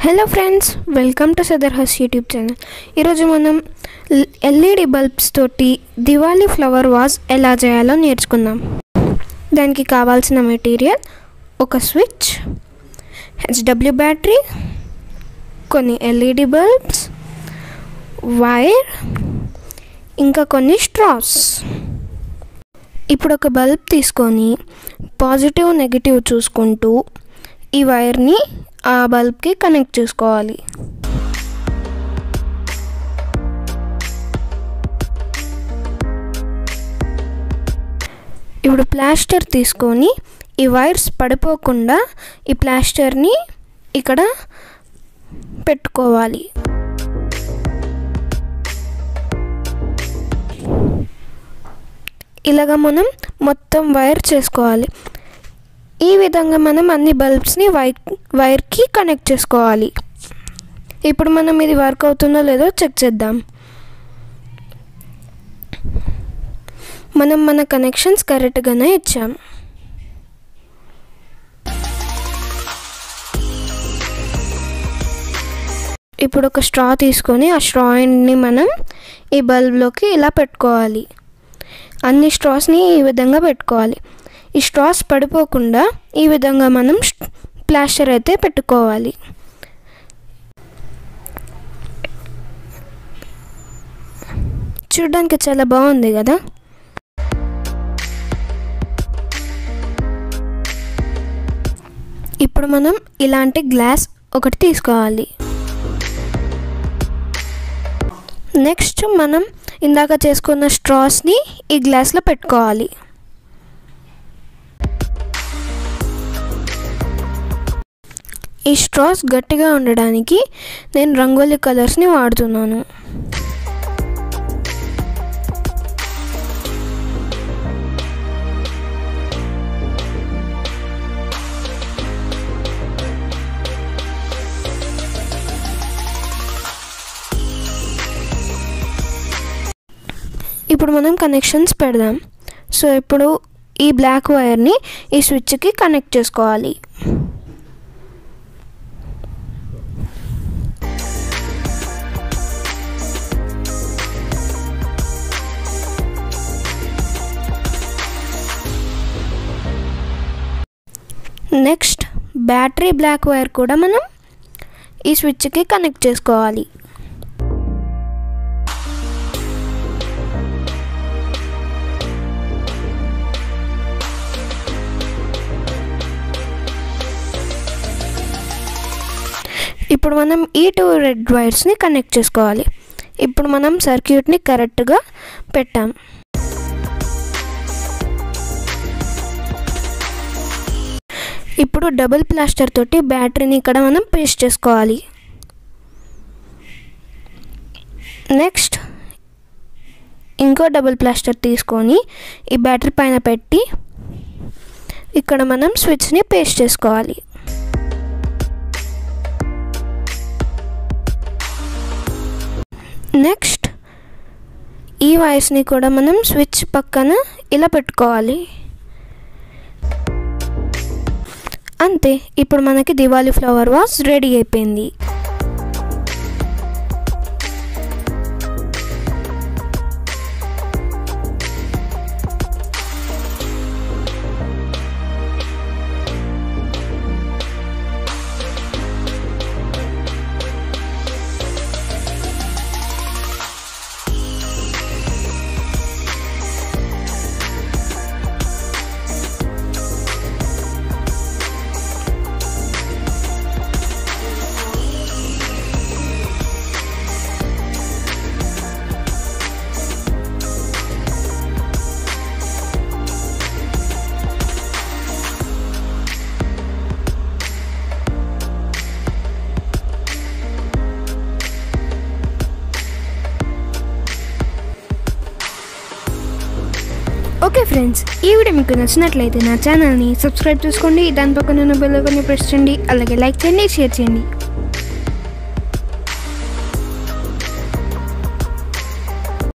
Hello friends welcome to సదర్హస్ YouTube channel ఈరోజు మనం ఎల్ఈడి బల్బ్స్ తోటి దివాళీ ఫ్లవర్ వాజ్ ఎలా చేయాలో నేర్చుకుందాం. దానికి కావాల్సిన మెటీరియల్ ఒక స్విచ్ హెచ్డబ్ల్యూ బ్యాటరీ కొన్ని ఎల్ఈడి బల్బ్స్ వైర్ ఇంకా కొన్ని స్ట్రాస్ ఇప్పుడు ఒక బల్బ్ తీసుకొని పాజిటివ్ నెగిటివ్ చూసుకుంటూ ఈ వైర్ని ఆ బల్బ్కి కనెక్ట్ చేసుకోవాలి. ఇప్పుడు ప్లాస్టర్ తీసుకొని ఈ వైర్స్ పడిపోకుండా ఈ ప్లాస్టర్ని ఇక్కడ పెట్టుకోవాలి. ఇలాగ మనం మొత్తం వైర్ చేసుకోవాలి. ఈ విధంగా మనం అన్ని బల్బ్స్ని వైర్ వైర్కి కనెక్ట్ చేసుకోవాలి. ఇప్పుడు మనం ఇది వర్క్ అవుతుందో లేదో చెక్ చేద్దాం. మనం మన కనెక్షన్స్ కరెక్ట్గానే ఇచ్చాం. ఇప్పుడు ఒక స్ట్రా తీసుకొని ఆ స్ట్రా ఎండ్ని మనం ఈ బల్బ్లోకి ఇలా పెట్టుకోవాలి. అన్ని స్ట్రాస్ని ఈ విధంగా పెట్టుకోవాలి. ఈ స్ట్రాస్ పడిపోకుండా ఈ విధంగా మనం ప్లాస్టర్ అయితే పెట్టుకోవాలి. చూడడానికి చాలా బాగుంది కదా? ఇప్పుడు మనం ఇలాంటి గ్లాస్ ఒకటి తీసుకోవాలి. నెక్స్ట్ మనం ఇందాక చేసుకున్న స్ట్రాస్ని ఈ గ్లాస్లో పెట్టుకోవాలి. ఈ స్ట్రాస్ గట్టిగా ఉండడానికి నేను రంగోలీ కలర్స్ని వాడుతున్నాను. ఇప్పుడు మనం కనెక్షన్స్ పెడదాం. సో ఇప్పుడు ఈ బ్లాక్ వైర్ని ఈ స్విచ్కి కనెక్ట్ చేసుకోవాలి. నెక్స్ట్ బ్యాటరీ బ్లాక్ వైర్ కూడా మనం ఈ స్విచ్కి కనెక్ట్ చేసుకోవాలి. ఇప్పుడు మనం ఈ టూ రెడ్ వైర్స్ని కనెక్ట్ చేసుకోవాలి. ఇప్పుడు మనం సర్క్యూట్ని కరెక్ట్గా పెట్టాం. ఇప్పుడు డబుల్ ప్లాస్టర్ తోటి బ్యాటరీని ఇక్కడ మనం పేస్ట్ చేసుకోవాలి. నెక్స్ట్ ఇంకో డబుల్ ప్లాస్టర్ తీసుకొని ఈ బ్యాటరీ పైన పెట్టి ఇక్కడ మనం స్విచ్ని పేస్ట్ చేసుకోవాలి. నెక్స్ట్ ఈ వాయిస్ని కూడా మనం స్విచ్ పక్కన ఇలా పెట్టుకోవాలి. అంతే ఇప్పుడు మనకి దివాళీ ఫ్లవర్ వాస్ రెడీ అయిపోయింది. ఓకే ఫ్రెండ్స్ ఈ వీడియో మీకు నచ్చినట్లయితే నా ఛానల్ని సబ్స్క్రైబ్ చేసుకోండి. దాని పక్కన ఉన్న బెల్ ఐకాన్ని ప్రెస్ చేయండి. అలాగే లైక్ చేయండి షేర్ చేయండి.